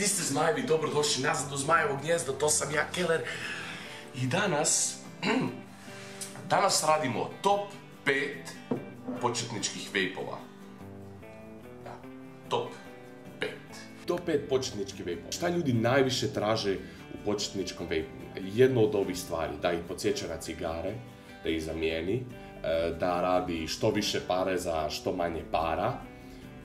di ste zmajevi, dobrodošli nazad u Zmajevo gnjezdo, to sam ja, Keller. I danas, danas radimo top 5 početničkih vejpova. Da, top 5. Top 5 početničkih vejpova. Šta ljudi najviše traže u početničkom vejpu? Jedno od ovih stvari, da ih podsjeća na cigare, da ih zamijeni, e, da radi što više pare za što manje para,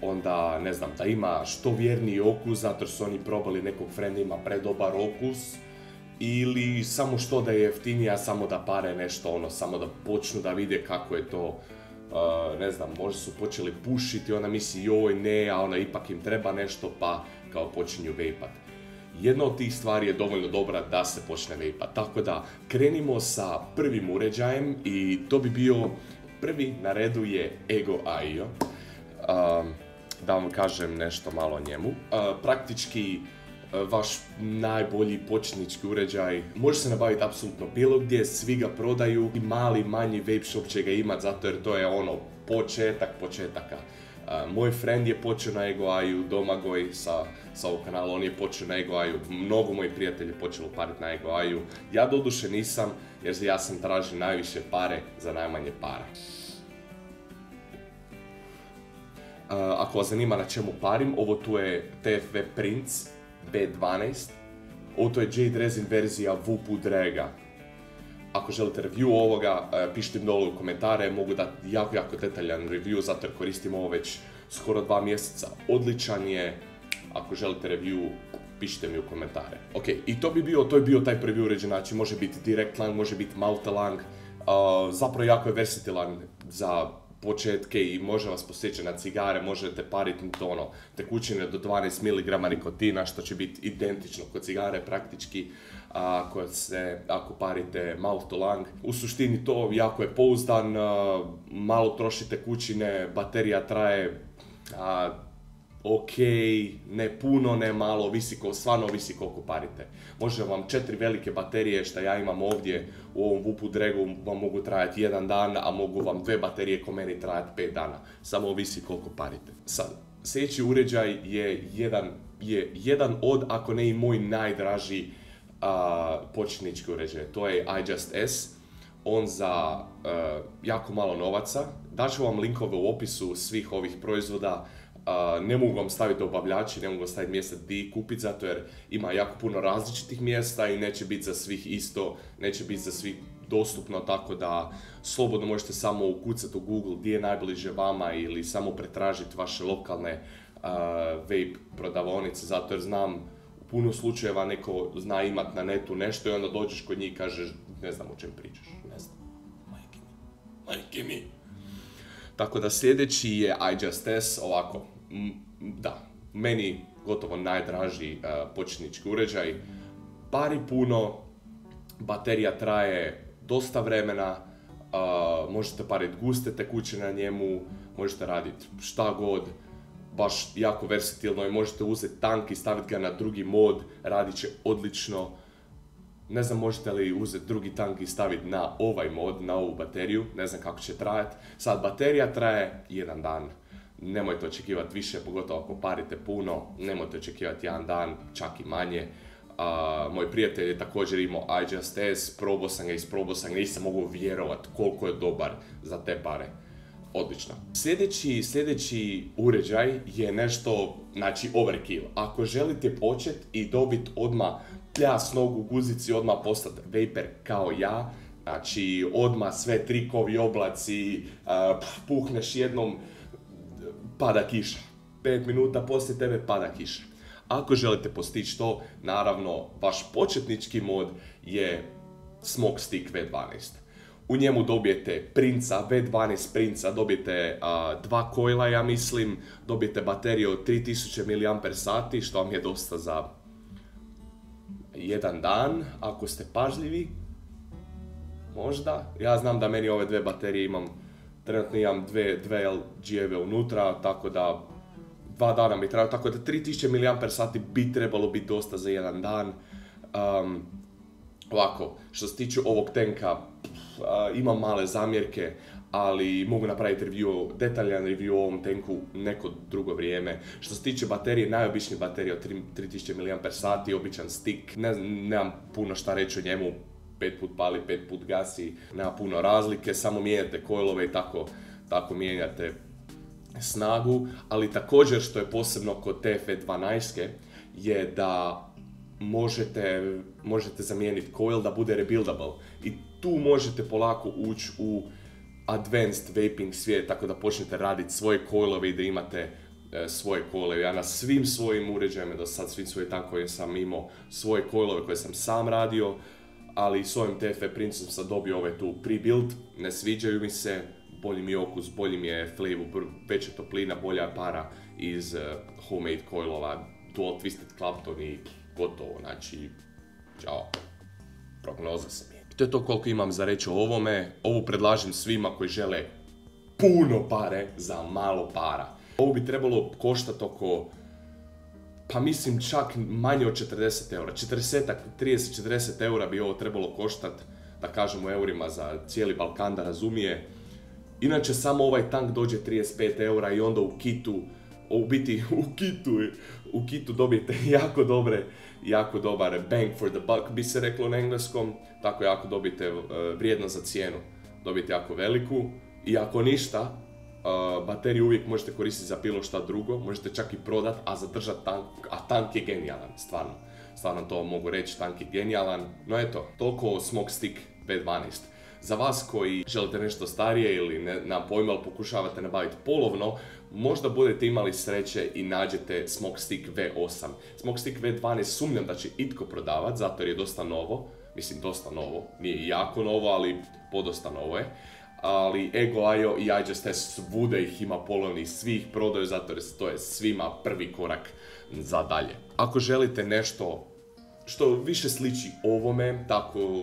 onda ne znam, da ima što vjerniji okus zato što su oni probali nekog frenda ima predobar okus ili samo što da je jeftinija, samo da pare nešto ono, samo da počnu da vide kako je to uh, ne znam, možda su počeli pušiti, ona misli joj ne, a ona ipak im treba nešto pa kao počinju vejpat. Jedna od tih stvari je dovoljno dobra da se počne vejpat. Tako da krenimo sa prvim uređajem i to bi bio prvi na redu je Ego AIO. Da vam kažem nešto malo o njemu. praktički vaš najbolji početnički uređaj može se nabaviti apsolutno bilo gdje, svi ga prodaju i mali, manji vape shop će ga imat zato jer to je ono početak početaka. moj friend je počeo na Egoaju, Domagoj sa, sa ovog kanala, on je počeo na Egoaju, mnogo mojih prijatelji je počelo pariti na Egoaju. Ja doduše nisam, jer ja sam tražio najviše pare za najmanje para ako vas zanima na čemu parim, ovo tu je TFV Prince B12. Ovo tu je Jade Resin verzija Vupu Draga. Ako želite review ovoga, pišite mi dole u komentare, mogu dati jako, jako detaljan review, zato jer koristim ovo već skoro dva mjeseca. Odličan je, ako želite review, pišite mi u komentare. Ok, i to bi bio, to je bio taj prvi uređen, znači može biti direct lang, može biti multilang, uh, zapravo jako je versatilan za početke i može vas posjećati na cigare, možete pariti ono, tekućine do 12 mg nikotina, što će biti identično kod cigare praktički ako, se, ako parite to lang. U suštini to jako je pouzdan, malo troši tekućine, baterija traje ok, ne puno, ne malo, ovisi ko, stvarno ovisi koliko parite. Može vam četiri velike baterije što ja imam ovdje u ovom Vupu Dregu vam mogu trajati jedan dan, a mogu vam dve baterije ko meni trajati pet dana. Samo ovisi koliko parite. Sad, sljedeći uređaj je jedan, je jedan od, ako ne i moj najdraži početnički uređaj. To je iJust S. On za jako malo novaca. Daću vam linkove u opisu svih ovih proizvoda ne mogu vam staviti dobavljači, ne mogu vam staviti mjesta gdje kupiti zato jer ima jako puno različitih mjesta i neće biti za svih isto, neće biti za svih dostupno tako da slobodno možete samo ukucati u Google gdje je najbliže vama ili samo pretražiti vaše lokalne vape prodavonice zato jer znam u puno slučajeva neko zna imat na netu nešto i onda dođeš kod njih i kažeš ne znam o čem pričaš, ne znam, majke mi, majke mi. Tako da sljedeći je iJustS, ovako, da, meni gotovo najdraži uh, početnički uređaj. Pari puno, baterija traje dosta vremena, uh, možete pariti guste tekuće na njemu, možete raditi šta god, baš jako versatilno i možete uzeti tank i staviti ga na drugi mod, radit će odlično. Ne znam možete li uzeti drugi tank i staviti na ovaj mod, na ovu bateriju, ne znam kako će trajati. Sad baterija traje jedan dan nemojte očekivati više, pogotovo ako parite puno, nemojte očekivati jedan dan, čak i manje. moj prijatelj je također imao iJustS, probao sam ga, isprobao sam ga, nisam mogu vjerovat koliko je dobar za te pare. Odlično. Sljedeći, sljedeći uređaj je nešto, znači overkill. Ako želite početi i dobiti odmah pljas nogu guzici, odmah postati vapor kao ja, znači odmah sve trikovi, oblaci, puhneš jednom pada kiša. 5 minuta poslije tebe pada kiša. Ako želite postići to, naravno, vaš početnički mod je Smoke Stick V12. U njemu dobijete princa, V12 princa, dobijete dva kojla, ja mislim, dobijete bateriju od 3000 mAh, što vam je dosta za jedan dan, ako ste pažljivi. Možda. Ja znam da meni ove dve baterije imam trenutno imam dve, dve LG-eve unutra, tako da dva dana mi treba, tako da 3000 mAh bi trebalo biti dosta za jedan dan. Um, ovako, što se tiče ovog tenka, uh, imam male zamjerke, ali mogu napraviti review, detaljan review o ovom tenku neko drugo vrijeme. Što se tiče baterije, najobičniji baterija od 3000 mAh, običan stick, ne, nemam puno šta reći o njemu, pet put pali, pet put gasi, nema puno razlike, samo mijenjate coilove i tako, tako mijenjate snagu, ali također što je posebno kod TF12 je da možete, možete zamijeniti coil da bude rebuildable i tu možete polako ući u advanced vaping svijet, tako da počnete raditi svoje coilove i da imate e, svoje coilove. Ja na svim svojim uređajima, do sad svim svojim tankovima sam imao svoje coilove koje sam sam radio, ali s ovim TF Princom sam dobio ove tu pre-build, ne sviđaju mi se, bolji mi je okus, bolji mi je flavor, veća toplina, bolja para iz uh, homemade coilova, dual twisted Clapton i gotovo, znači, čao, prognoza sam je. To je to koliko imam za reći o ovome, ovu predlažem svima koji žele puno pare za malo para. Ovo bi trebalo koštati oko, pa mislim čak manje od 40 eura, 40, 30-40 eura bi ovo trebalo koštati, da kažemo eurima za cijeli Balkan da razumije. Inače samo ovaj tank dođe 35 eura i onda u kitu, u biti u kitu, u kitu dobijete jako dobre, jako dobar bang for the buck bi se reklo na engleskom, tako jako dobijete uh, vrijedno za cijenu, dobijete jako veliku i ako ništa, bateriju uvijek možete koristiti za bilo šta drugo, možete čak i prodat, a zadržati tank, a tank je genijalan, stvarno. Stvarno to mogu reći, tank je genijalan. No eto, toliko o Smoke Stick V12. Za vas koji želite nešto starije ili ne, na pojma, ali pokušavate nabaviti polovno, možda budete imali sreće i nađete Smoke Stick V8. Smoke Stick V12 sumnjam da će itko prodavati, zato jer je dosta novo. Mislim, dosta novo. Nije jako novo, ali podosta novo je. Ali Ego.io i iJustS svude ih ima polovni, svi ih prodaju, zato jer to je svima prvi korak za dalje. Ako želite nešto što više sliči ovome, tako,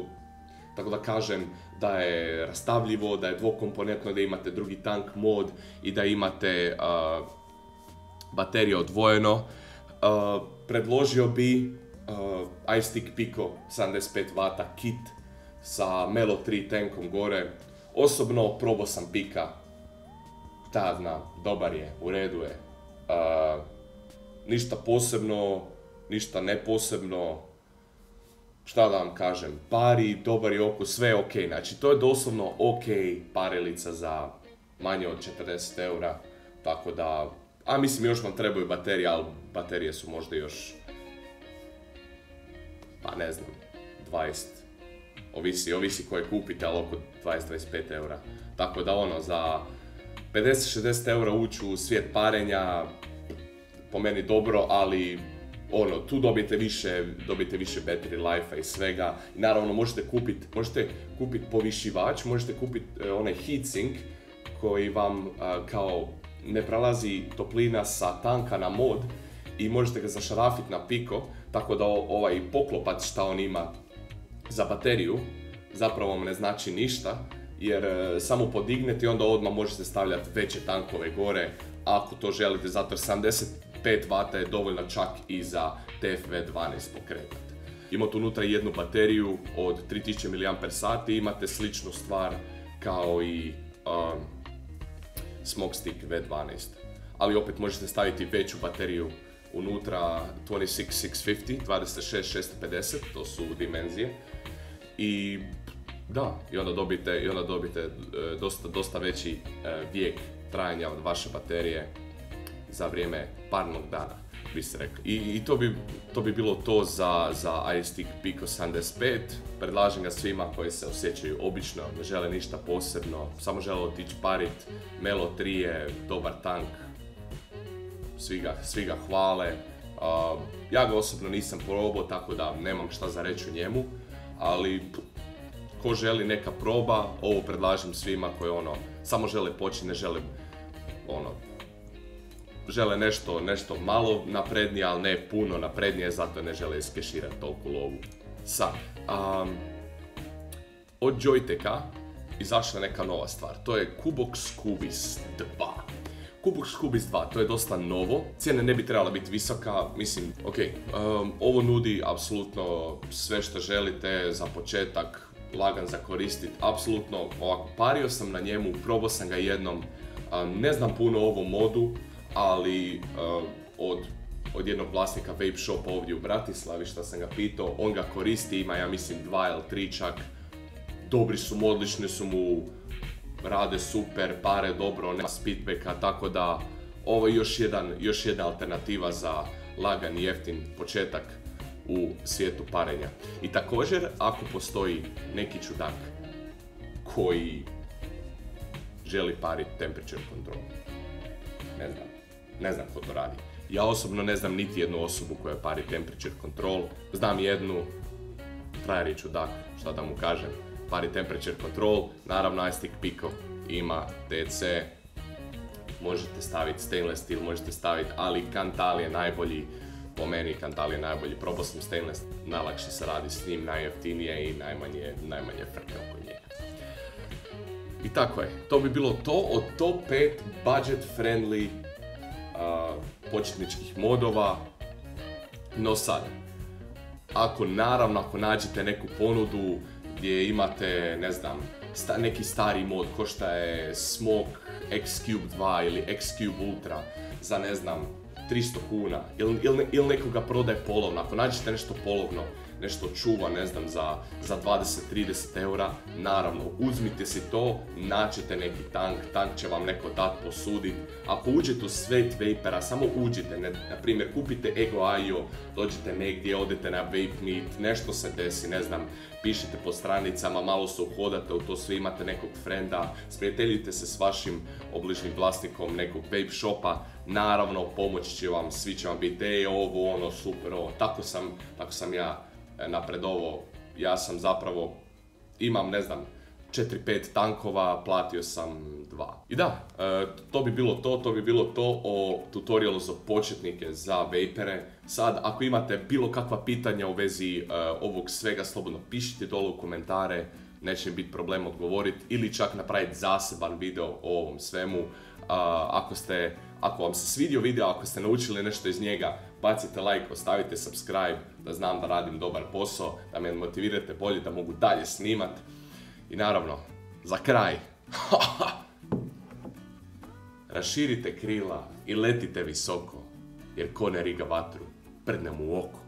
tako da kažem, da je rastavljivo, da je dvokomponentno, da imate drugi tank mod i da imate uh, baterije odvojeno. Uh, predložio bi uh, iStick Pico 75 W kit sa Melo 3 tankom gore. Osobno probao sam Pika, ta znam, dobar je, u redu je. Uh, ništa posebno, ništa neposebno, šta da vam kažem, pari, dobar je okus, sve je ok. Znači, to je doslovno ok parilica za manje od 40 eura. Tako da, a mislim još vam trebaju baterije, ali baterije su možda još, pa ne znam, 20, ovisi, ovisi koje kupite, ali oko 20-25 eura. Tako da ono, za 50-60 eura ući u svijet parenja, po meni dobro, ali ono, tu dobijete više, dobijete više battery life i svega. I naravno možete kupiti, možete kupiti povišivač, možete kupiti uh, onaj heatsink koji vam uh, kao ne prelazi toplina sa tanka na mod i možete ga zašarafiti na piko, tako da ovaj poklopac šta on ima za bateriju zapravo vam ne znači ništa, jer uh, samo podignete i onda odmah možete stavljati veće tankove gore ako to želite, zato jer 70 5 W je dovoljna čak i za TFV12 pokretat. Imate unutra jednu bateriju od 3000 mAh, imate sličnu stvar kao i um, Smoke Stick V12. Ali opet možete staviti veću bateriju unutra 26650, 26650, to su dimenzije. I da, i onda dobite, i onda dobite e, dosta, dosta veći e, vijek trajanja od vaše baterije za vrijeme parnog dana, bi. I, i to, bi, to bi bilo to za, za iStick Pico 75. Predlažem ga svima koji se osjećaju obično, ne žele ništa posebno, samo žele otići parit. Melo 3 je dobar tank, svi ga, svi ga hvale. Uh, ja ga osobno nisam probao, tako da nemam šta za reći o njemu, ali ko želi neka proba, ovo predlažem svima koji ono, samo žele poći, ne žele ono, žele nešto, nešto malo naprednije, ali ne puno naprednije, zato ne žele iskeširati toliko lovu. Sad, um, od Joyteka izašla neka nova stvar, to je Kubox Cubis 2. Kubox Cubis 2, to je dosta novo, cijene ne bi trebala biti visoka, mislim, ok, um, ovo nudi apsolutno sve što želite za početak, lagan za koristit, apsolutno ovako, pario sam na njemu, probao sam ga jednom, ne znam puno o ovom modu, ali od, od jednog vlasnika vape shopa ovdje u Bratislavi što sam ga pitao, on ga koristi, ima ja mislim dva ili tri čak, dobri su mu, odlični su mu, rade super, pare dobro, nema speedbacka, tako da ovo je još, jedan, još jedna alternativa za lagan i jeftin početak u svijetu parenja. I također, ako postoji neki čudak koji želi pariti temperature control, ne znam, ne znam ko to radi. Ja osobno ne znam niti jednu osobu koja pari temperature control. Znam jednu, frajer čudak, šta da mu kažem, pari temperature control, naravno iStick Pico ima DC, možete staviti stainless steel, možete staviti, ali Kantal je najbolji, po meni Kantal je najbolji, probao sam stainless, najlakše se radi s njim, najjeftinije i najmanje, najmanje frke oko njega. I tako je, to bi bilo to od top 5 budget friendly početničkih modova, no sad, ako naravno, ako nađete neku ponudu gdje imate, ne znam, sta, neki stari mod ko šta je Smoke X-Cube 2 ili X-Cube Ultra za ne znam 300 kuna. Ili, ili, ili nekoga prodaje polovno, ako nađete nešto polovno nešto čuva, ne znam, za, za 20-30 eura, naravno, uzmite si to, naćete neki tank, tank će vam neko dat posudit. Ako uđete u svet vapera, samo uđite, ne, na primjer, kupite Ego IO, dođete negdje, odete na vape meet, nešto se desi, ne znam, pišete po stranicama, malo se uhodate u to sve, imate nekog frenda, sprijateljite se s vašim obližnim vlasnikom nekog vape shopa, naravno pomoći će vam, svi će vam biti, ej ovo, ono, super, ovo, tako sam, tako sam ja E, napredovo, ja sam zapravo, imam ne znam, 4-5 tankova, platio sam dva. I da, e, to bi bilo to, to bi bilo to o tutorialu za početnike za vapere. Sad, ako imate bilo kakva pitanja u vezi e, ovog svega, slobodno pišite dole u komentare, neće mi biti problem odgovoriti ili čak napraviti zaseban video o ovom svemu. Ako ste, ako vam se svidio video, ako ste naučili nešto iz njega, bacite like, ostavite subscribe, da znam da radim dobar posao, da me motivirate bolje, da mogu dalje snimat. I naravno, za kraj, raširite krila i letite visoko, jer ko ne riga vatru, prdne mu u oko.